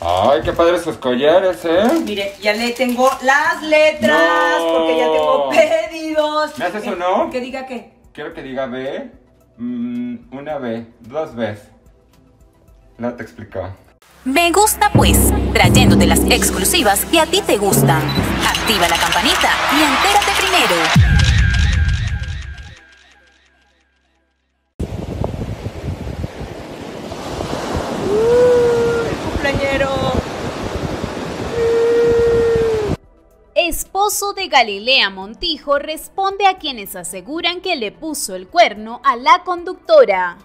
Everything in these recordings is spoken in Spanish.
Ay, qué padres sus collares, ¿eh? Mire, ya le tengo las letras No. porque ya tengo pedidos. ¿Me haces Eh, uno? Que diga qué. Quiero que diga B. mm, una B, dos Bs. No te explicó. Me gusta pues, trayéndote las exclusivas que a ti te gustan. Activa la campanita y entérate primero. El Esposo de Galilea Montijo responde a quienes aseguran que le puso el cuerno a la conductora.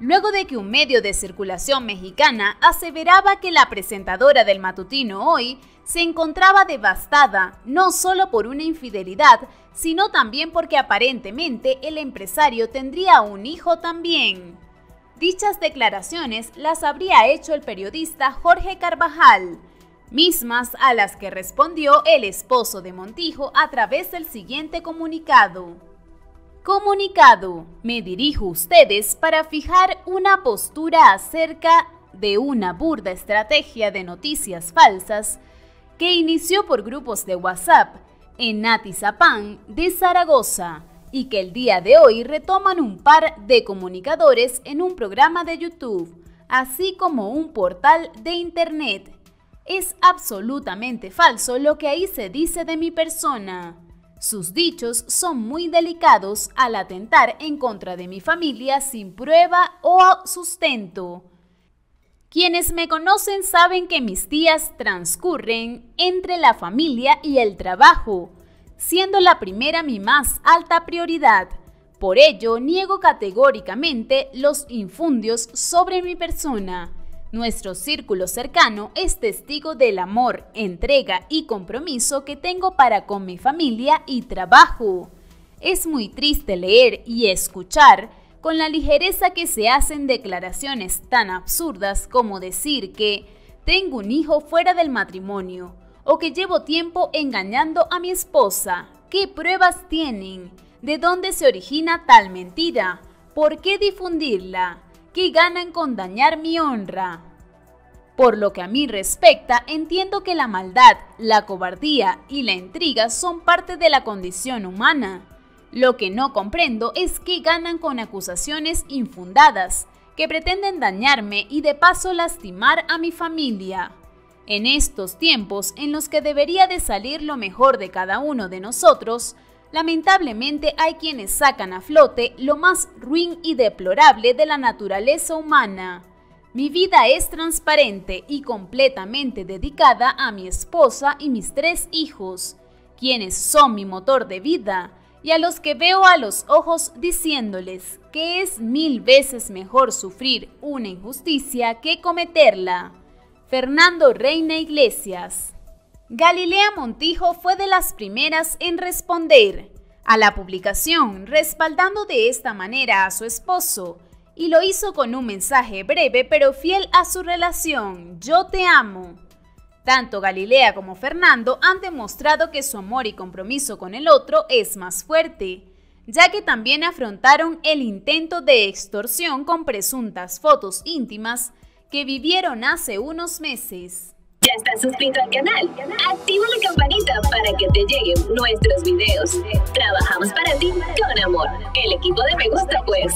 Luego de que un medio de circulación mexicana aseveraba que la presentadora del matutino hoy se encontraba devastada no solo por una infidelidad, sino también porque aparentemente el empresario tendría un hijo también. Dichas declaraciones las habría hecho el periodista Jorge Carvajal, mismas a las que respondió el esposo de Montijo a través del siguiente comunicado. Comunicado. Me dirijo a ustedes para fijar una postura acerca de una burda estrategia de noticias falsas que inició por grupos de WhatsApp en Atizapán de Zaragoza y que el día de hoy retoman un par de comunicadores en un programa de YouTube, así como un portal de Internet. Es absolutamente falso lo que ahí se dice de mi persona. Sus dichos son muy delicados al atentar en contra de mi familia sin prueba o sustento. Quienes me conocen saben que mis días transcurren entre la familia y el trabajo, siendo la primera mi más alta prioridad. Por ello, niego categóricamente los infundios sobre mi persona. Nuestro círculo cercano es testigo del amor, entrega y compromiso que tengo para con mi familia y trabajo. Es muy triste leer y escuchar con la ligereza que se hacen declaraciones tan absurdas como decir que tengo un hijo fuera del matrimonio o que llevo tiempo engañando a mi esposa. ¿Qué pruebas tienen? ¿De dónde se origina tal mentira? ¿Por qué difundirla? ¿Qué ganan con dañar mi honra? Por lo que a mí respecta, entiendo que la maldad, la cobardía y la intriga son parte de la condición humana. Lo que no comprendo es qué ganan con acusaciones infundadas, que pretenden dañarme y de paso lastimar a mi familia. En estos tiempos en los que debería de salir lo mejor de cada uno de nosotros, lamentablemente hay quienes sacan a flote lo más ruin y deplorable de la naturaleza humana. Mi vida es transparente y completamente dedicada a mi esposa y mis tres hijos, quienes son mi motor de vida, y a los que veo a los ojos diciéndoles que es mil veces mejor sufrir una injusticia que cometerla. Fernando Reina Iglesias. Galilea Montijo fue de las primeras en responder a la publicación, respaldando de esta manera a su esposo, y lo hizo con un mensaje breve pero fiel a su relación, Yo te amo. Tanto Galilea como Fernando han demostrado que su amor y compromiso con el otro es más fuerte, ya que también afrontaron el intento de extorsión con presuntas fotos íntimas que vivieron hace unos meses. ¿Ya estás suscrito al canal? Activa la campanita para que te lleguen nuestros videos. Trabajamos para ti con amor. El equipo de Me Gusta Pues.